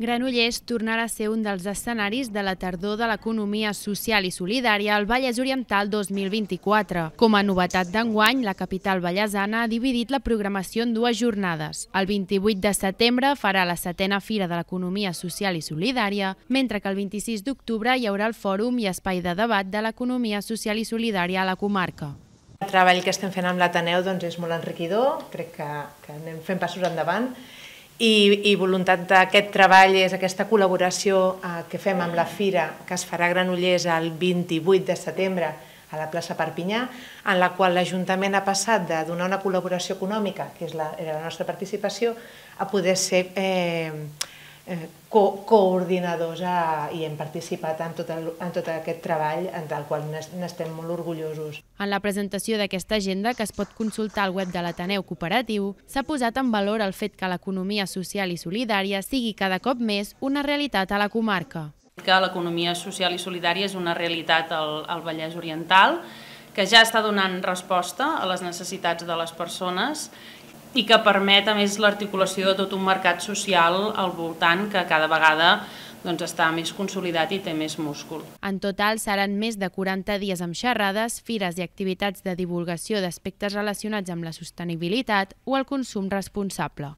Granollers tornarà a ser un dels escenaris de la tardor de l'economia social i solidària al Vallès Oriental 2024. Com a novetat d'enguany, la capital vallesana ha dividit la programació en dues jornades. El 28 de setembre farà la setena Fira de l'Economia Social i Solidària, mentre que el 26 d'octubre hi haurà el fòrum i espai de debat de l'economia social i solidària a la comarca. El treball que estem fent amb l'Ateneu doncs, és molt enriquidor, crec que, que anem fent passos endavant i, i voluntat d'aquest treball és aquesta col·laboració eh, que fem amb la Fira, que es farà a Granollers el 28 de setembre a la plaça Perpinyà, en la qual l'Ajuntament ha passat de donar una col·laboració econòmica, que és la, era la nostra participació, a poder ser eh, co coordinadors a, i hem participat en tot, el, en tot aquest treball en el qual n'estem molt orgullosos. En la presentació d'aquesta agenda, que es pot consultar al web de l'Ateneu Cooperatiu, s'ha posat en valor el fet que l'economia social i solidària sigui cada cop més una realitat a la comarca. Que l'economia social i solidària és una realitat al, al Vallès Oriental, que ja està donant resposta a les necessitats de les persones i que permet a més l'articulació de tot un mercat social al voltant que cada vegada doncs, està més consolidat i té més múscul. En total seran més de 40 dies amb xerrades, fires i activitats de divulgació d'aspectes relacionats amb la sostenibilitat o el consum responsable.